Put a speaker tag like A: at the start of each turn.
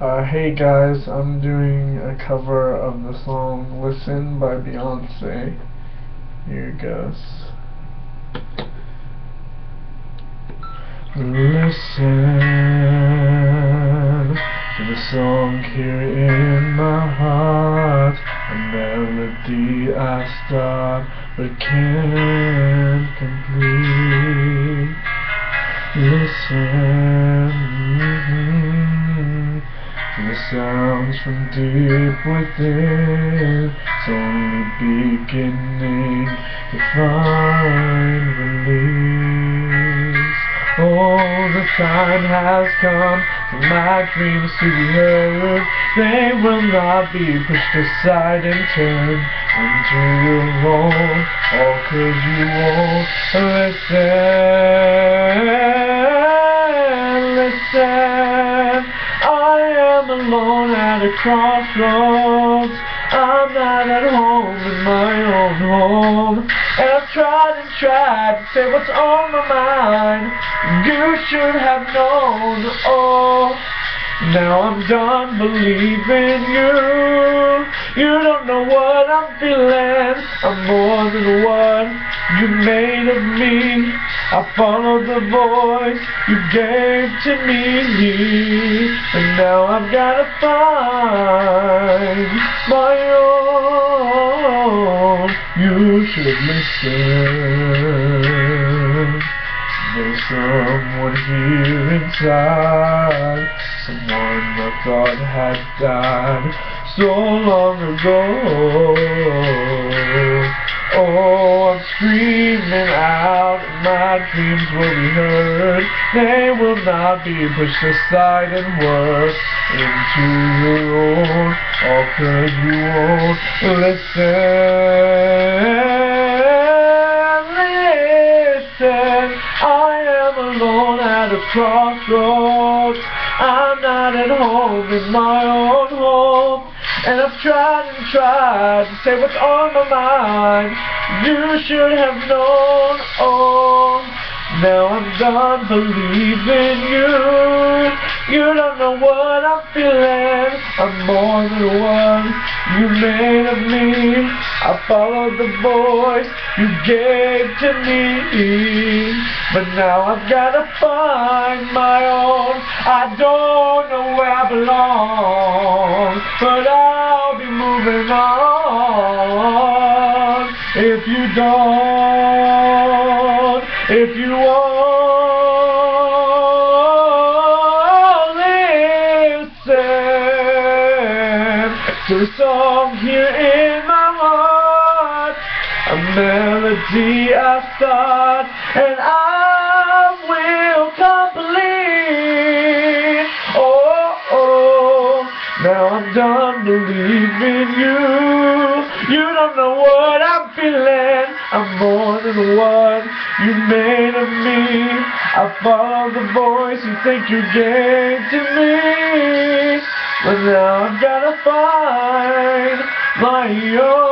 A: Uh, hey guys, I'm doing a cover of the song Listen by Beyonce. Here it goes. Listen to the song here in my heart, a melody I start but can't complete. Listen sounds from deep within It's only beginning to find release. Oh, the time has come for my dreams to be heard. They will not be pushed aside and turned into your own All you won't listen? Listen crossroads. I'm not at home in my own home. And I've tried and tried to say what's on my mind. You should have known, oh. Now I'm done believing you. You don't know what I'm feeling. I'm more than what you made of me. I followed the voice you gave to me, and now I've gotta find my own. You should listen. There's someone here inside, someone I thought had died so long ago. Oh, I'm screaming out, my dreams will be heard. They will not be pushed aside and worked into your own, all cause you won't listen. Listen, I am alone at a crossroads. I'm not at home in my own home. And I've tried and tried to say what's on my mind. You should have known, oh. Now I'm done believing you. You don't know what I'm feeling. I'm more than what you made of me. I followed the voice you gave to me. But now I've gotta find my own. I don't know where I belong. But I'll be moving on. If you don't, if you won't listen to the song here in my heart, a melody I start, and I done believing you. You don't know what I'm feeling. I'm more than what you made of me. I follow the voice you think you gave to me. But now I've gotta find my own.